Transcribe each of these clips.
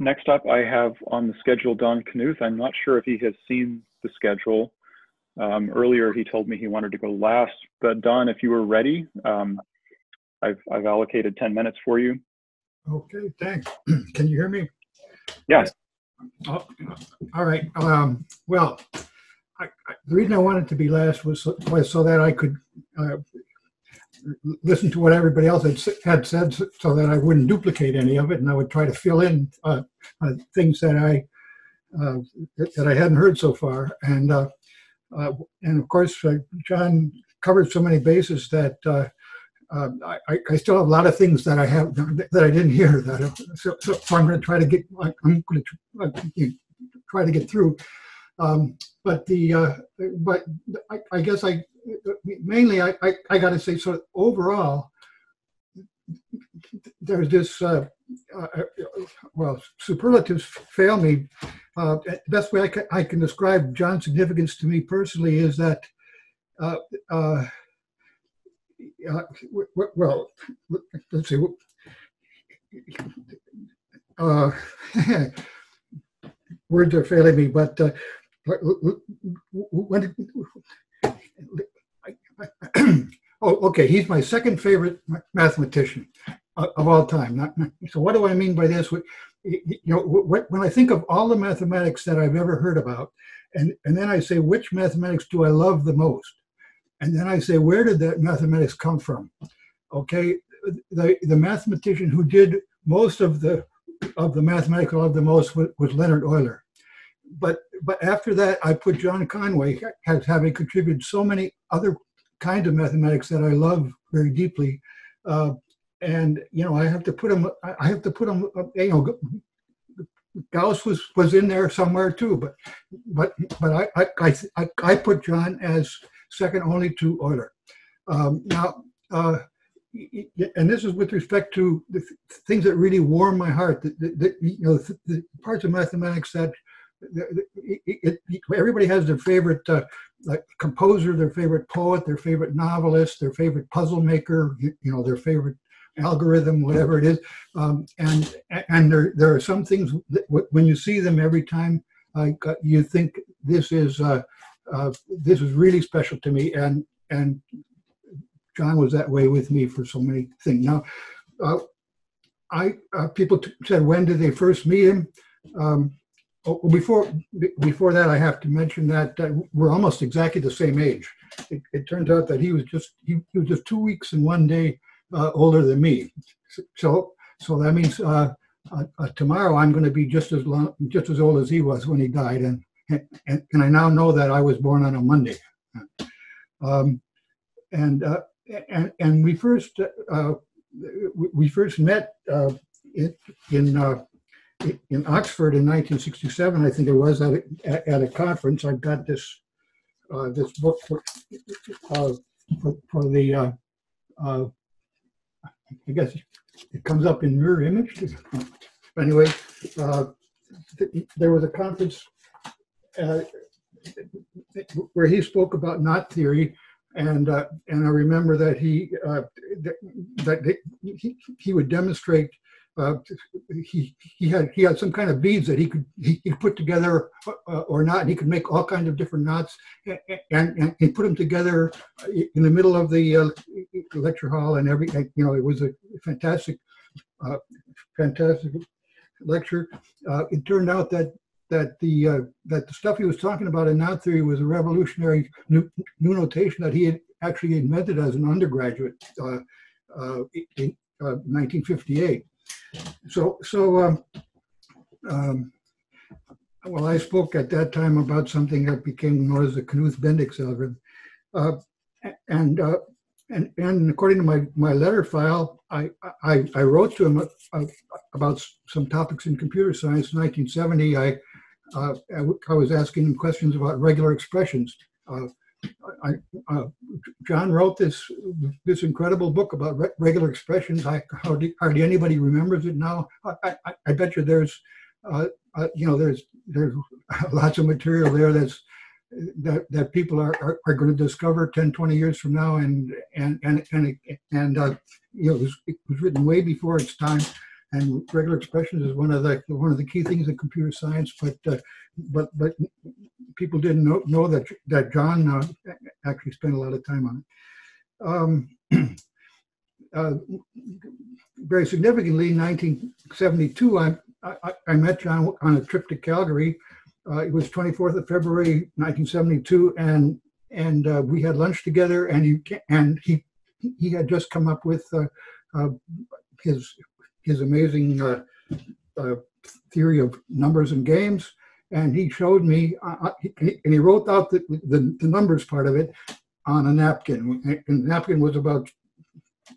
next up, I have on the schedule Don Knuth. I'm not sure if he has seen the schedule. Um, earlier, he told me he wanted to go last, but Don, if you were ready, um, I've, I've allocated 10 minutes for you. Okay, thanks. Can you hear me? Yes. Oh, all right. Um, well, I, I, the reason I wanted to be last was so, was so that I could uh, listen to what everybody else had, had said, so that I wouldn't duplicate any of it, and I would try to fill in uh, uh, things that I uh, that I hadn't heard so far. And uh, uh, and of course, John covered so many bases that. I, I, still have a lot of things that I have that I didn't hear. That so, so, so I'm going to try to get. I'm going to try to get through. Um, but the uh, but I, I, guess I mainly I, I, I got to say so overall there's this uh, uh, well superlatives fail me. Uh, the best way I can, I can describe John's significance to me personally is that uh, uh, well let's see. words are failing me, but when, oh, okay. He's my second favorite mathematician uh, of all time. so what do I mean by this? You know, when I think of all the mathematics that I've ever heard about, and, and then I say, which mathematics do I love the most? And then I say, where did that mathematics come from? Okay, the, the mathematician who did most of the of the mathematics I love the most was, was Leonhard Euler. But but after that, I put John Conway as having contributed so many other kinds of mathematics that I love very deeply. Uh, and you know, I have to put him. I have to put him. You know, Gauss was was in there somewhere too. But but but I I I, I put John as second only to Euler. Um, now. Uh, and this is with respect to the things that really warm my heart. The, the, the you know, the, the parts of mathematics that it, it, everybody has their favorite uh, like composer, their favorite poet, their favorite novelist, their favorite puzzle maker, you, you know, their favorite algorithm, whatever it is. Um, and and there there are some things that when you see them every time, uh, you think this is uh, uh, this is really special to me. And and John was that way with me for so many things. Now, uh, I uh, people said when did they first meet him? Um, Oh, before before that, I have to mention that uh, we're almost exactly the same age. It, it, turns out that he was just he, he was just two weeks and one day uh, older than me. So so that means uh, uh, uh tomorrow I'm going to be just as long, just as old as he was when he died, and and, and I now know that I was born on a Monday. Um, and, uh, and and we first we first met in. in in Oxford in 1967, I think it was at a, at a conference. I've got this uh, this book for uh, for, for, the uh, uh I guess it comes up in mirror image. anyway, uh, th- there was a conference uh, where he spoke about knot theory, and and I remember that he that, that he, he would demonstrate uh, he he had he had some kind of beads that he could he, he put together uh, or not, and he could make all kinds of different knots, and, and, he put them together in the middle of the uh, lecture hall, and every you know it was a fantastic, uh, fantastic lecture. Uh, it turned out that that the uh, that the stuff he was talking about in knot theory was a revolutionary new, new notation that he had actually invented as an undergraduate in 1958. So, so um, um, well, I spoke at that time about something that became known as the Knuth-Bendix algorithm, uh, and uh, and and according to my my letter file, I I, I wrote to him uh, about some topics in computer science. In 1970, I uh, I, I was asking him questions about regular expressions. I, uh, John wrote this this incredible book about re- regular expressions. I, hardly, hardly anybody remembers it now. I, I, I bet you there's uh, uh, you know there's there's lots of material there that's that that people are, are, are, going to discover 10 20 years from now and and and and and uh, you know it was, it was, written way before its time and regular expressions is one of the one of the key things in computer science. But uh, but but people didn't know, know that that John uh, actually spent a lot of time on it. Um, uh, very significantly, in 1972, I, I, I, met John on a trip to Calgary. Uh, it was 24th of February, 1972, and and uh, we had lunch together. And he and he he had just come up with uh, his his amazing uh, theory of numbers and games. And he showed me, and he wrote out the, the, the numbers part of it on a napkin. And the napkin was about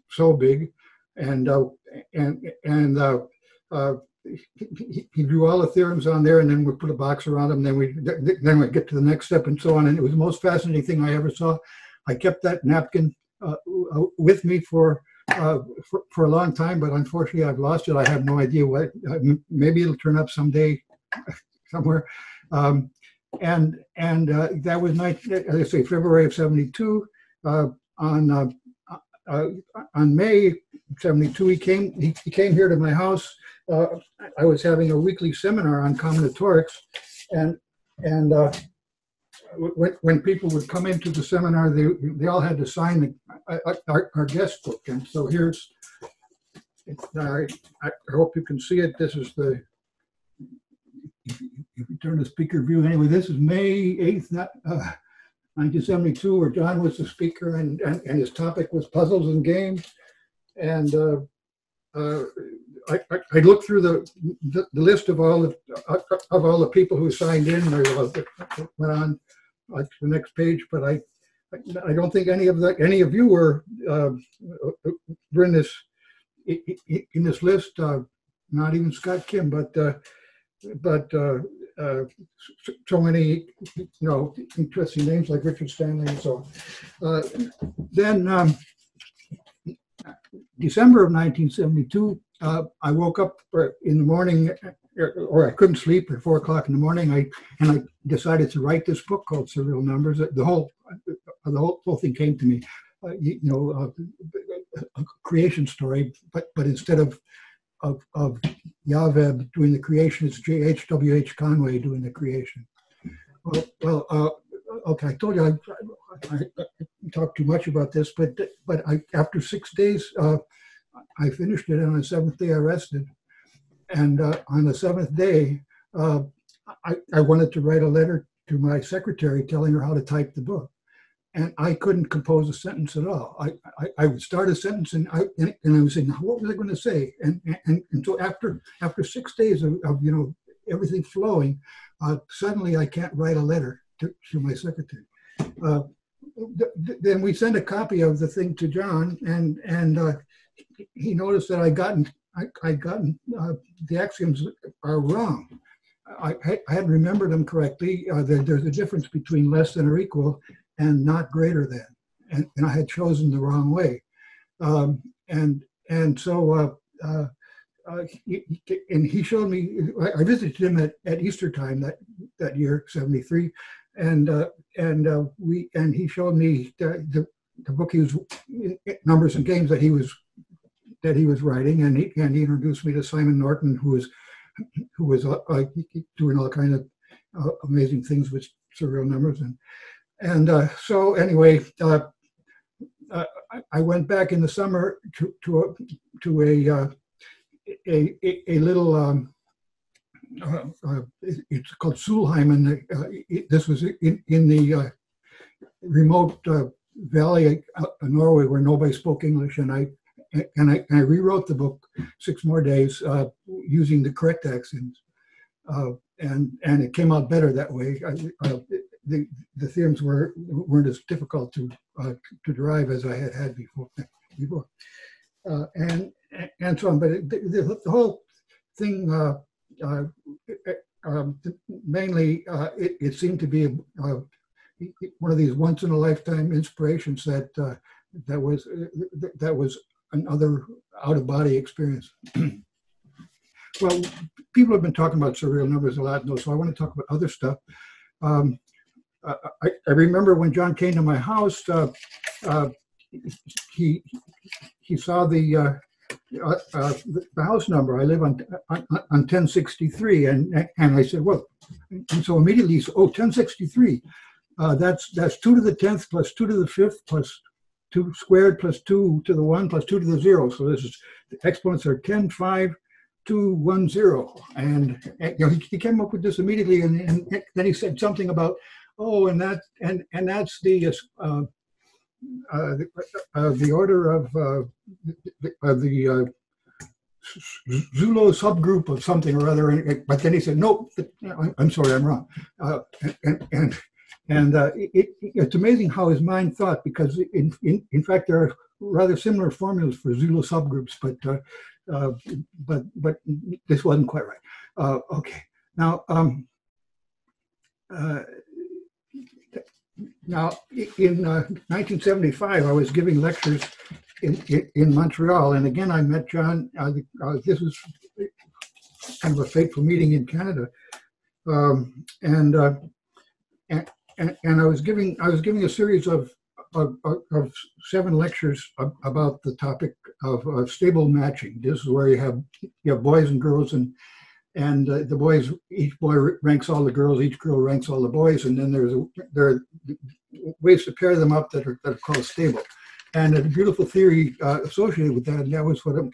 so big, and uh, and and uh, uh, he, he, drew all the theorems on there, and then we put a box around them. Then we then we get to the next step, and so on. And it was the most fascinating thing I ever saw. I kept that napkin uh, with me for, uh, for, for a long time, but unfortunately I've lost it. I have no idea what. Uh, maybe it'll turn up someday somewhere. Um, and and uh, that was 19, as I say February of '72 on uh, on May 72, he came, he, he, came here to my house. Uh, I was having a weekly seminar on combinatorics and, and uh, when, people would come into the seminar, they, they all had to sign the, uh, our, our guest book. And so here's, I, I hope you can see it. This is the, if you turn the speaker view, anyway, this is May 8th, not, uh, 1972, where John was the speaker, and, and, and his topic was puzzles and games. And uh, uh, I, I, I, looked through the, the, the, list of all the uh, of all the people who signed in. I went on like the next page, but I I don't think any of the any of you were uh, were in this in this list. Uh, not even Scott Kim, but uh, but uh, uh, so many, you know, interesting names like Richard Stanley and so on. Uh, then um, December of 1972, uh, I woke up in the morning, or I couldn't sleep at four o'clock in the morning. I and I decided to write this book called Surreal Numbers. The whole, the whole, whole thing came to me, uh, you, you, know, a creation story, but but instead of of, of Yovav doing the creation, it's J.H.W.H. Conway doing the creation. Well, well uh, okay, I told you I, I, I, talked too much about this, but but I, after six days, uh, I finished it, and on the seventh day I rested. And uh, on the seventh day, uh, I, I wanted to write a letter to my secretary telling her how to type the book and I couldn't compose a sentence at all. I, I, I would start a sentence and I, and, and I was saying, what was I going to say? And, and, and so after, after six days of, of you know, everything flowing, uh, suddenly I can't write a letter to, to my secretary. Uh, th- then we sent a copy of the thing to John and, and uh, he noticed that I'd gotten, I, I gotten, uh, the axioms are wrong. I, I had remembered them correctly. Uh, there, there's a difference between less than or equal and not greater than. And, and I had chosen the wrong way. Um, and and so uh, uh, uh, he, and he showed me. I visited him at, at Easter time that that year, '73, and uh, and we and he showed me the, the, the book he was numbers and games that he was that he was writing, and he and he introduced me to Simon Norton, who was who was uh, doing all kind of amazing things with surreal numbers and and uh, so anyway, uh, uh, I went back in the summer to to a to a uh, a, a, little. Um, uh, uh, it's called Sulheim, it, this was in, in the remote valley of Norway where nobody spoke English, and I and I, I rewrote the book six more days using the correct accents, and and it came out better that way. I, the, the theorems were, weren't as difficult to, uh, to derive as I had had before. before. Uh, and, and so on. But it, the, the, whole thing, uh, uh um, mainly, uh, it, it, seemed to be uh, one of these once in a lifetime inspirations that, that, was, that was another out of body experience. well, people have been talking about surreal numbers a lot, though, so I want to talk about other stuff. Um, I, I, remember when John came to my house, uh, uh, he he saw the uh, uh, uh, the house number. I live on, on, on 1063. And, and I said, well, and so immediately, he said, oh, 1063. Uh, that's, that's 2 to the 10th plus 2 to the 5th plus 2 squared plus 2 to the 1 plus 2 to the 0. So this is, the exponents are 10, 5, 2, 1, 0. And you know, he, he came up with this immediately. And, and then he said something about, oh, and that, and, and that's the, uh, uh, the, uh, the order of uh, the, uh, Sylow subgroup of something or other. But then he said, no, I'm sorry, I'm wrong. Uh, and and, and uh, it, it's amazing how his mind thought because in, in, in fact, there are rather similar formulas for Sylow subgroups, but uh, but but this wasn't quite right. okay, now um, now, in uh, 1975, I was giving lectures in, in, in Montreal, and again, I met John. Uh, uh, this was kind of a fateful meeting in Canada, um, and, uh, and, and I was giving I was giving a series of of, of seven lectures about the topic of, of stable matching. This is where you have you have boys and girls and and uh, the boys each boy ranks all the girls each girl ranks all the boys and then there's a, there are ways to pair them up that are, that are called stable and a beautiful theory uh, associated with that and that was what I'm,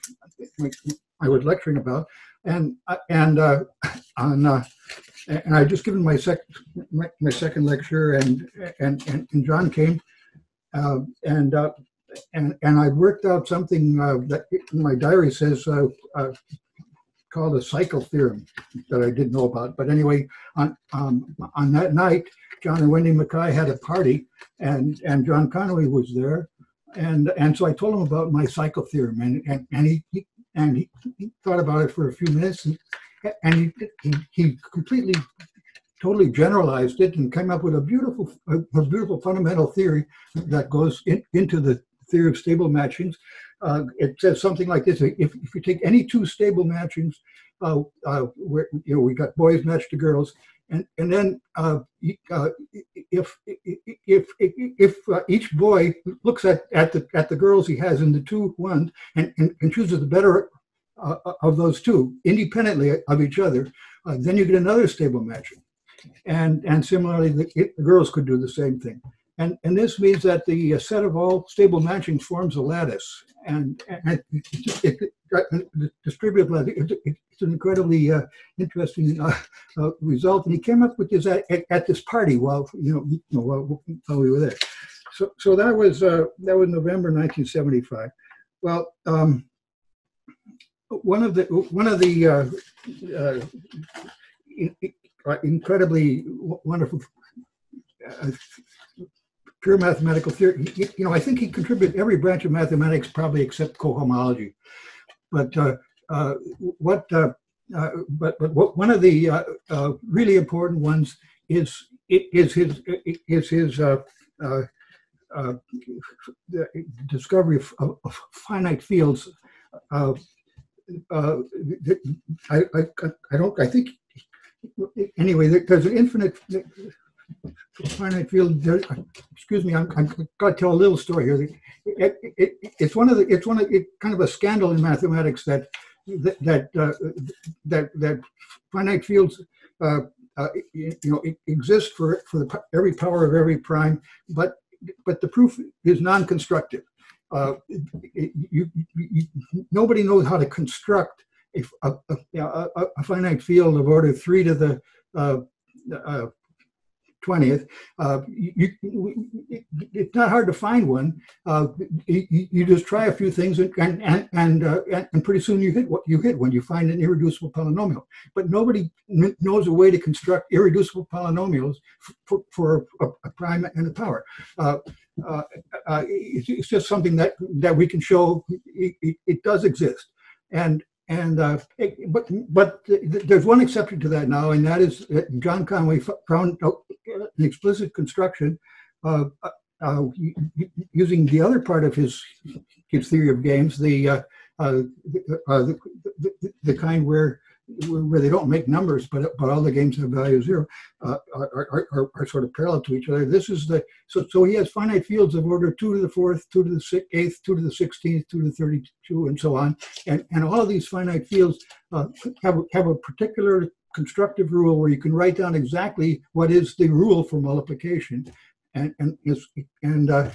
i was lecturing about and uh, and uh, on uh, and i just given my second my, my, second lecture and and and, and john came uh, and and and I worked out something that my diary says called a cycle theorem that I didn't know about. But anyway, on um, on that night, John and Wendy McKay had a party, and and John Conway was there, and and so I told him about my cycle theorem, and and, and he, he and he, he, thought about it for a few minutes, and, and he, he he completely totally generalized it and came up with a beautiful a, beautiful fundamental theory that goes in, into the theory of stable matchings. Uh, it says something like this: if, if you take any two stable matchings, uh, uh, where you know we got boys matched to girls, and and then uh, uh, if if if, if uh, each boy looks at, at the at the girls he has in the two ones and, and, and chooses the better of those two independently of each other, then you get another stable matching, and and similarly the, the girls could do the same thing. And, and this means that the set of all stable matchings forms a lattice and, and it, it, it, distributive it's an incredibly uh, interesting uh, uh, result. And he came up with this at, at, this party while you know, while, while, we were there. So, so that was uh, that was November 1975. Well, um, one of the one of the uh, uh, incredibly wonderful pure mathematical theory. You know, I think he contributed every branch of mathematics, probably except cohomology. But uh, uh, what, uh, uh but but what, one of the uh, uh, really important ones is is his is his discovery of, of, finite fields. I, I, I don't I think anyway. There's an infinite finite field. Excuse me, I'm, I've got to tell a little story here. It, it, it, it's one of the. It's one of it, kind of a scandal in mathematics that that uh, that that finite fields. Uh, uh, you know, exist for for the, every power of every prime, but but the proof is non-constructive. Uh, you, you, nobody knows how to construct a, a, a, a, finite field of order three to the uh, uh, 20th. Uh, you, it's not hard to find one. Uh, you, you, just try a few things and and and, uh, and pretty soon you hit what you hit when you find an irreducible polynomial. But nobody knows a way to construct irreducible polynomials for, for a, a, prime and a power. Uh, uh, uh, it's, just something that that we can show it, it, it does exist. And and uh, but but there's one exception to that now, and that is John Conway found an explicit construction uh, uh, using the other part of his his theory of games, the uh, uh, the, the, the, kind where where they don't make numbers, but but all the games have value zero, uh, are, are, are, sort of parallel to each other. This is the so so he has finite fields of order two to the fourth, two to the eighth, two to the sixteenth, two to the thirty-two, and so on. And and all of these finite fields uh, have have a particular constructive rule where you can write down exactly what is the rule for multiplication, and and and uh,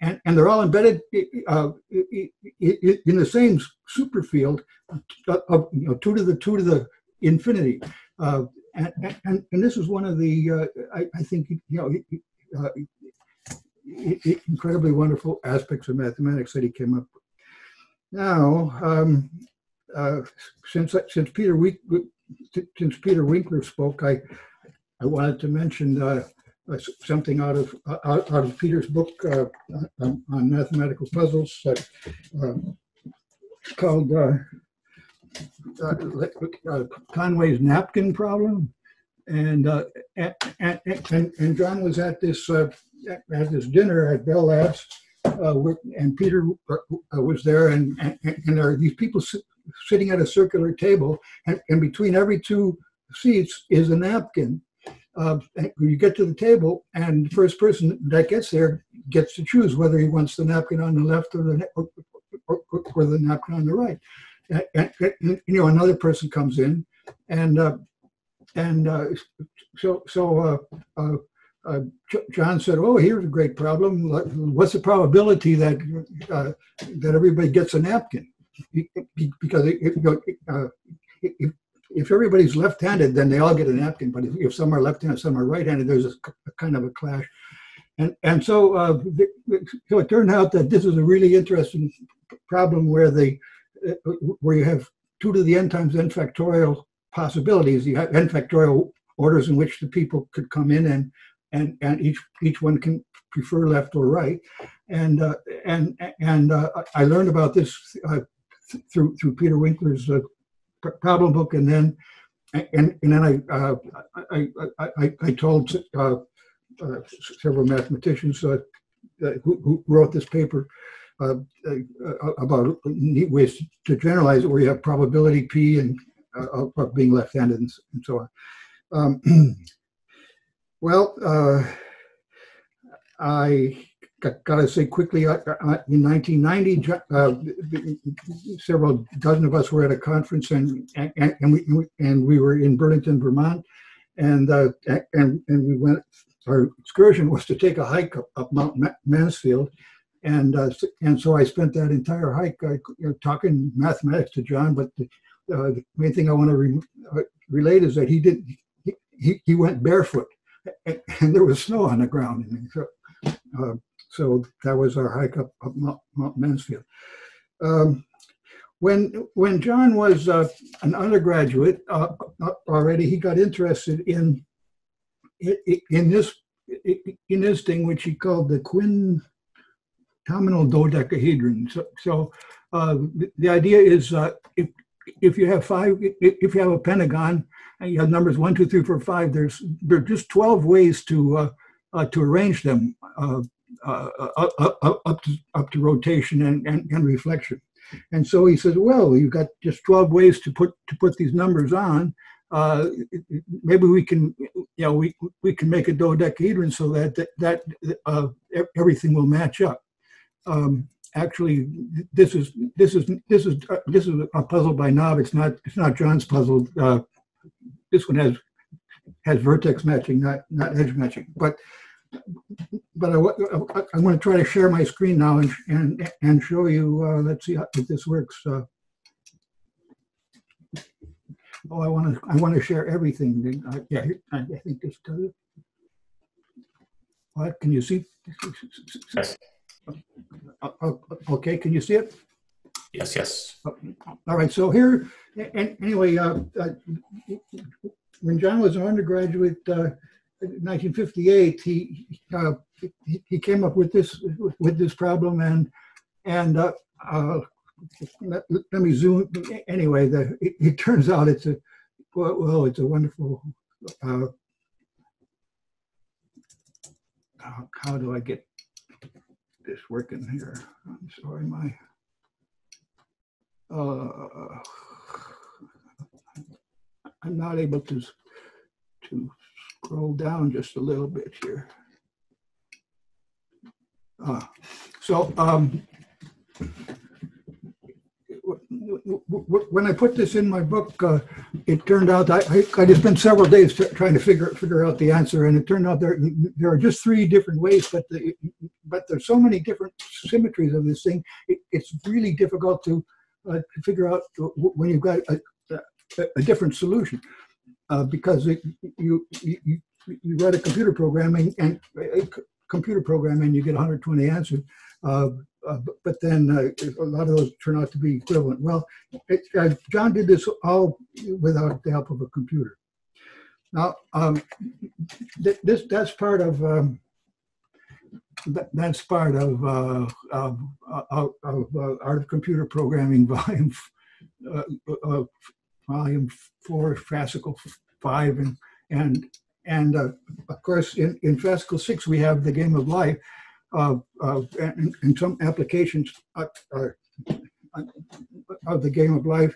and, and they're all embedded uh, in the same superfield of you know two to the two to the infinity. Uh, and, and, and this is one of the uh, I, I, think you know uh, incredibly wonderful aspects of mathematics that he came up with. Now, um, uh, since since Peter Week, since Peter Winkler spoke, I I wanted to mention uh, uh, Uh, something out of uh, out, of Peter's book uh, on, on, mathematical puzzles um, called uh, uh, Conway's napkin problem, and and, and, and John was at this at this dinner at Bell Labs, and Peter was there, and, and, and there are these people sitting at a circular table, and, and between every two seats is a napkin uh, you get to the table, and the first person that gets there gets to choose whether he wants the napkin on the left or the or, or, or the napkin on the right. And, and, you know, another person comes in, and uh, and uh, so so uh, uh, uh, John said, "Oh, here's a great problem. What's the probability that that everybody gets a napkin?" Because it, it, it, if everybody's left-handed, then they all get a napkin. But if, if some are left-handed, some are right-handed, there's a, a, kind of a clash. And and so uh, the, so it turned out that this is a really interesting problem where the uh, where you have two to the n times n factorial possibilities. You have n factorial orders in which the people could come in and and and each each one can prefer left or right. And uh, and and uh, I learned about this uh, through through Peter Winkler's problem book, and then and, and then I, uh, I, I, I, told uh, uh, several mathematicians uh, who, who, wrote this paper uh, uh, about neat ways to generalize it, where you have probability p and of being left-handed and, and so on. Um, well, I got to say quickly, uh, uh, in 1990, uh, several dozen of us were at a conference, and and, and we and we were in Burlington, Vermont, and uh, and and we went. Our excursion was to take a hike up, up Mount Mansfield, and uh, and so I spent that entire hike you know, talking mathematics to John. But the, uh, the main thing I want to re relate is that he did he, he went barefoot, and, and, there was snow on the ground. And so, so that was our hike up, up Mount, Mansfield. Um, when when John was uh, an undergraduate uh, already, he got interested in in this in this thing which he called the quintominal dodecahedron. So, so uh, the idea is uh, if if you have five, if you have a pentagon and you have numbers one, two, three, four, five, there's there are just twelve ways to uh, uh, to arrange them uh, up, uh, uh, up, to, up to rotation and, and, and reflection. And so he says, well, you've got just 12 ways to put to put these numbers on. Uh, maybe we can, you know, we we can make a dodecahedron so that that, that uh, everything will match up. Um, actually, this is this is this is uh, this is a puzzle by Knob. It's not it's not John's puzzle. this one has has vertex matching, not not edge matching. But but I, I, am going to try to share my screen now and and, and show you. Uh, let's see how, if this works. Uh, oh, I want to I want to share everything. Uh, yeah, I, I think this does it. What can you see? Yes. Uh, uh, okay, can you see it? Yes, yes. All right. So here, anyway, uh, when John was an undergraduate 1958, he uh, he came up with this with this problem, and and uh, uh, let, let, me zoom. Anyway, the, it, it, turns out it's a well, it's a wonderful. Uh, how, how do I get this working here? I'm sorry, my. Uh, I'm not able to, to scroll down just a little bit here. Uh, So, um, when I put this in my book, uh, it turned out, I, I just spent several days trying to figure, figure out the answer, and it turned out there, there are just three different ways, but the, but there's so many different symmetries of this thing, it, it's really difficult to, uh, figure out when you've got a, a, a different solution. Uh, because it, you, you, you write a computer program and, and a computer program and you get 120 answers. Uh, uh, but, then uh, a lot of those turn out to be equivalent. Well, it, uh, John did this all without the help of a computer. Now, um, th- this that's part of um, that, that's part of uh, of, of, of Art of Computer Programming, volume uh, uh, volume four, fascicle five, and and and uh, of course in, in fascicle six we have the game of life, uh, uh, and, and some applications uh, uh, of the game of life,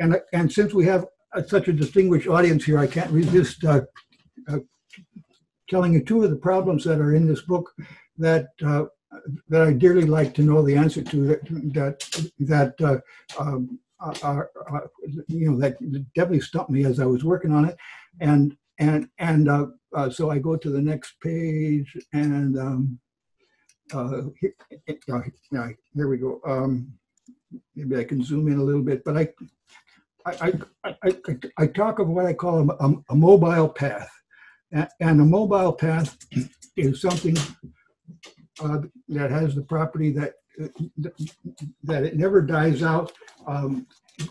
and and since we have uh, such a distinguished audience here, I can't resist telling you two of the problems that are in this book that. That I dearly like to know the answer to that that that um, are, are, you know that definitely stumped me as I was working on it, and and and uh, uh, so I go to the next page and um, uh, here, uh, here we go. Um, maybe I can zoom in a little bit, but I I I, I, I, talk of what I call a, a, a mobile path, A- and a mobile path is something uh, that has the property that uh, that it never dies out, um,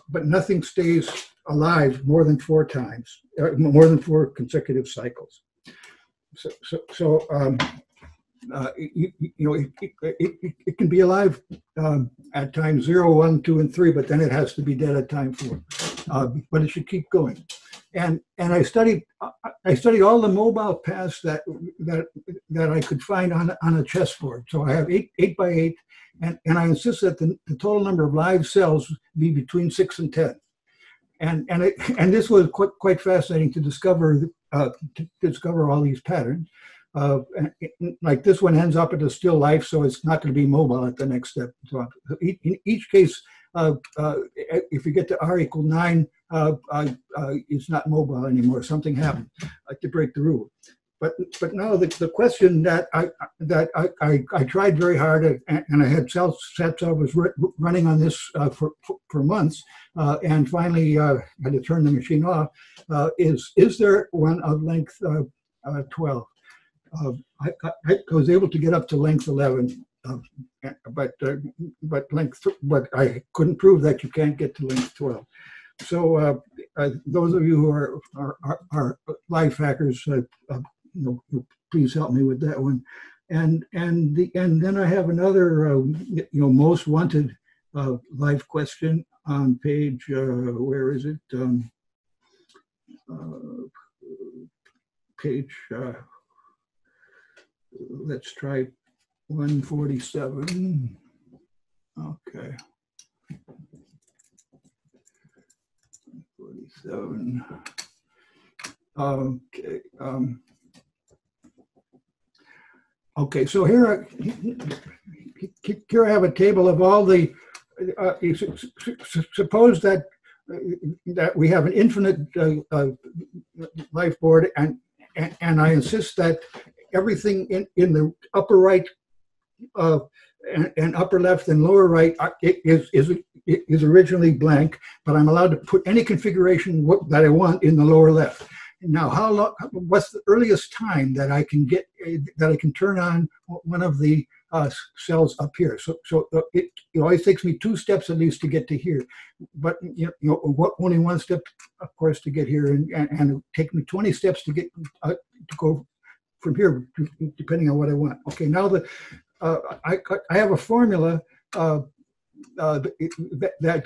but nothing stays alive more than four times, uh, more than four consecutive cycles. So, so, so um, uh, you, you know, it, it, it, it can be alive um, at time zero, one, two, and three, but then it has to be dead at time four. Uh, but it should keep going. And and I studied I- I studied all the mobile paths that that that I could find on on a chessboard. So I have eight eight by eight, and and I insist that the, the total number of live cells be between six and ten and and it, and this was quite quite fascinating to discover uh, to discover all these patterns. Uh, it- like this one ends up at a still life, so it's not going to be mobile at the next step. So in each case, uh, uh, if you get to r equal nine, uh, uh, it's not mobile anymore. Something happened to break the rule. But but now the, the question that I that I, I, I tried very hard at, and I had cell sets I was ru- running on this uh, for, for months uh, and finally uh, had to turn the machine off, uh, is is there one of length uh, 12? Uh, I, I, was able to get up to length 11, uh, but uh, but length, but I couldn't prove that you can't get to length 12. So uh, those of you who are are, are, are life hackers, uh, uh, you know, please help me with that one. And and the and then I have another uh, you know most wanted uh, life question on page, uh, where is it? Um, uh, page, uh, let's try 147. Okay. 47. Okay. Um, okay, so here, I, here I have a table of all the uh, suppose that uh, that we have an infinite uh, uh, life board, and, and and I insist that everything in in the upper right uh, and, and upper left and lower right are- is is is originally blank, but I'm allowed to put any configuration that I want in the lower left. Now, how long? What's the earliest time that I can get uh, that I can turn on one of the uh, cells up here. So, so uh, it, it always takes me two steps at least to get to here, but you know, what, only one step, of course, to get here, and, and, and take me 20 steps to get uh, to go from here, depending on what I want. Okay, now the uh, I I have a formula uh, that that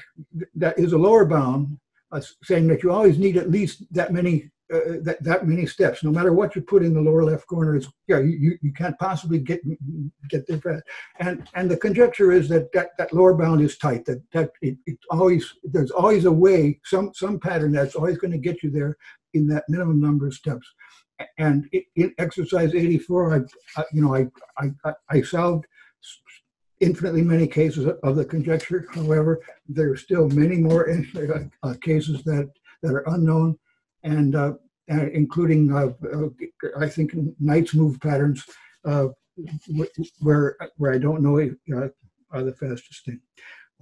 that is a lower bound, uh, saying that you always need at least that many uh, that, that many steps. No matter what you put in the lower left corner, it's yeah, you, you can't possibly get get there fast. And and the conjecture is that that, that lower bound is tight. That that it, it always there's always a way, some some pattern that's always going to get you there in that minimum number of steps. And in exercise 84, I, I you know I I I solved infinitely many cases of the conjecture. However, there are still many more uh, cases that that are unknown and uh, including uh, uh, I think Knight's move patterns where where I don't know are the fastest thing.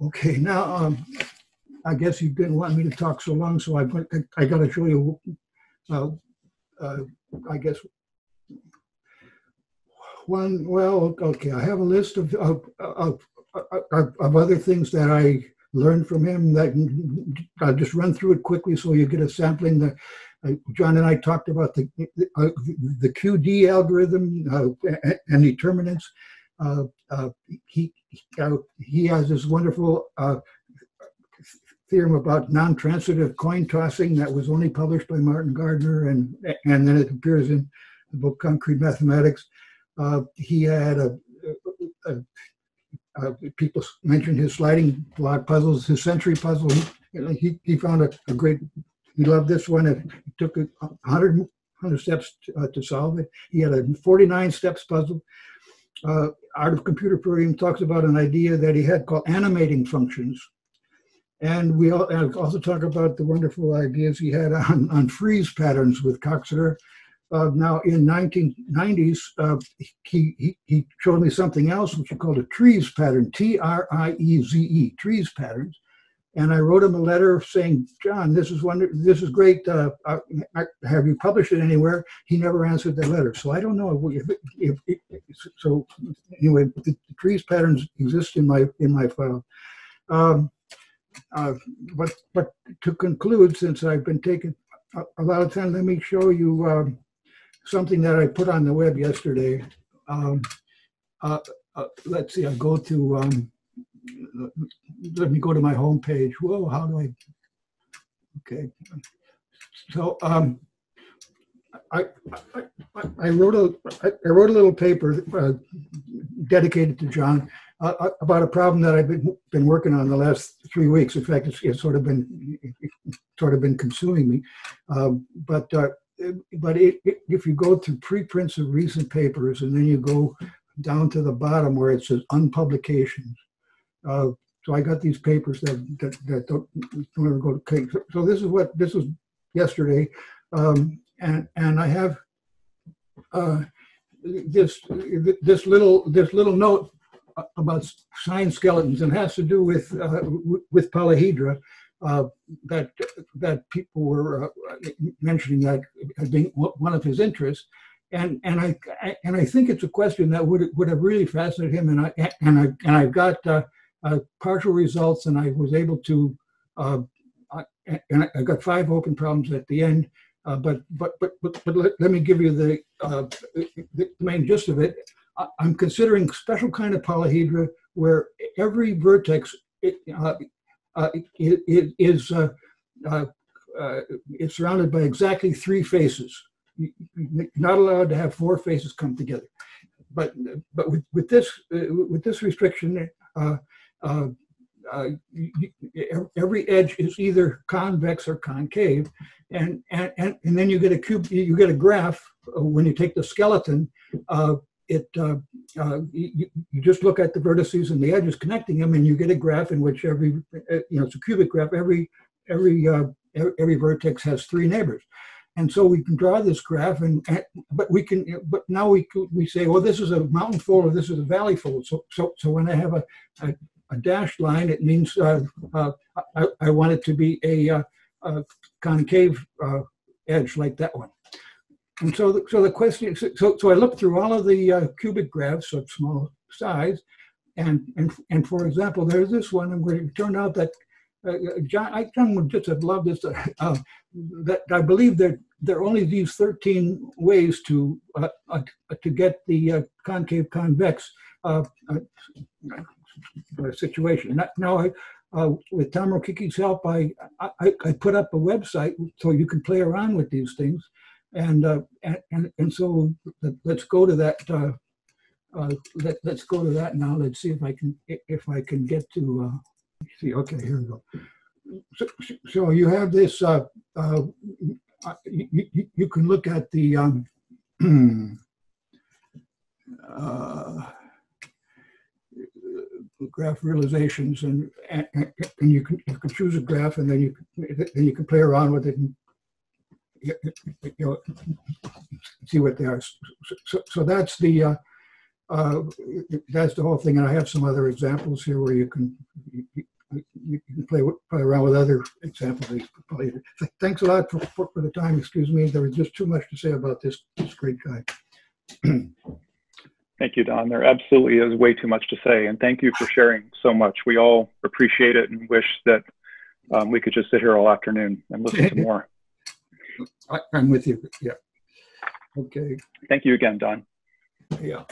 Okay, now um, I guess you didn't want me to talk so long, so I I got to show you. Uh, uh, I guess one. Well, okay. I have a list of of, of of, of other things that I learn from him. That I'll just run through it quickly so you get a sampling. The, uh, John and I talked about the uh, the QD algorithm uh, and determinants. Uh, uh, he uh, he has this wonderful theorem about non-transitive coin tossing that was only published by Martin Gardner and and then it appears in the book Concrete Mathematics. he had a, a, a uh, people mentioned his sliding block puzzles, his century puzzle. He, he, he found a, a, great, he loved this one. It took 100, 100 steps to, uh, to, solve it. He had a 49 steps puzzle. Uh, Art of Computer Programming talks about an idea that he had called animating functions. And we also talk about the wonderful ideas he had on, on frieze patterns with Coxeter uh, now in 1990s, uh, he, he, he showed me something else, which he called a trieze pattern, T-R-I-E-Z-E, trieze patterns. And I wrote him a letter saying, John, this is wonder, this is great. Uh, I, I, have you published it anywhere? He never answered that letter. So I don't know if, if, if, so anyway, the, the, trieze patterns exist in my, in my file. Um, uh, but, but to conclude, since I've been taking a, a lot of time, let me show you um, something that I put on the web yesterday. Um, uh, uh, let's see, I go to, um, let me go to my home page. Whoa, how do I, okay. So um, I, I, I, wrote a I wrote a little paper uh, dedicated to John uh, uh, about a problem that I've been been working on the last three weeks. In fact, it's, it's sort of been sort of been consuming me. Um, but uh, but it, it, if you go to preprints of recent papers and then you go down to the bottom where it says unpublications, uh, so I got these papers that that, that don't, don't ever go to cake. So, so, this is what this was yesterday, um, and and I have uh, this this little this little note about sign skeletons and has to do with uh, with polyhedra uh, that that people were uh, mentioning that as being one of his interests, and and I, and I think it's a question that would would have really fascinated him, and I and I and I've got uh, uh, partial results, and I was able to, uh, I, and I got five open problems at the end. But, but but but but let, let me give you the, the main gist of it. I'm considering special kind of polyhedra where every vertex it, uh, uh, it, is uh, uh, uh, it's surrounded by exactly three faces. You're not allowed to have four faces come together. But but with, with this with this restriction, every edge is either convex or concave, and and and, then you get a cube. You get a graph when you take the skeleton it uh, uh, you, you, just look at the vertices and the edges connecting them, and you get a graph in which every uh, you know it's a cubic graph. Every every uh, every vertex has three neighbors, and so we can draw this graph. And, but we can but now we we say, well, this is a mountain fold or this is a valley fold. So so so when I have a a, a dashed line, it means uh, uh, I, I, want it to be a, a concave edge like that one. And so, the, so the question, so, so I looked through all of the uh, cubic graphs of small size, and and and for example, there's this one. I'm going to turn out that uh, John, I would just have loved this. Uh, that I believe that there are only these 13 ways to uh, uh, to get the uh, concave convex situation. Now, I, uh, with Tom Rokicki's help, I, I, I put up a website so you can play around with these things. And, uh, and, and, so let- let's go to that, uh, uh, let, let's go to that now. Let's see if I can, if I can get to, uh, see, okay, here we go. So, so you have this, uh, uh, uh, you, you, you can look at the, um, uh, graph realizations and, and, and you can, you can choose a graph and then you, can- then you can play around with it and you know, see what they are. So, so, so that's the, uh, uh, that's the whole thing. And I have some other examples here where you can, you, you- you can play, play around with other examples. Thanks a lot for, for for the time. Excuse me. There was just too much to say about this, this great guy. Thank you, Don. There absolutely is way too much to say, and thank you for sharing so much. We all appreciate it and wish that um, we could just sit here all afternoon and listen to more. I, I'm with you. Yeah. Okay. Thank you again, Don. Yeah.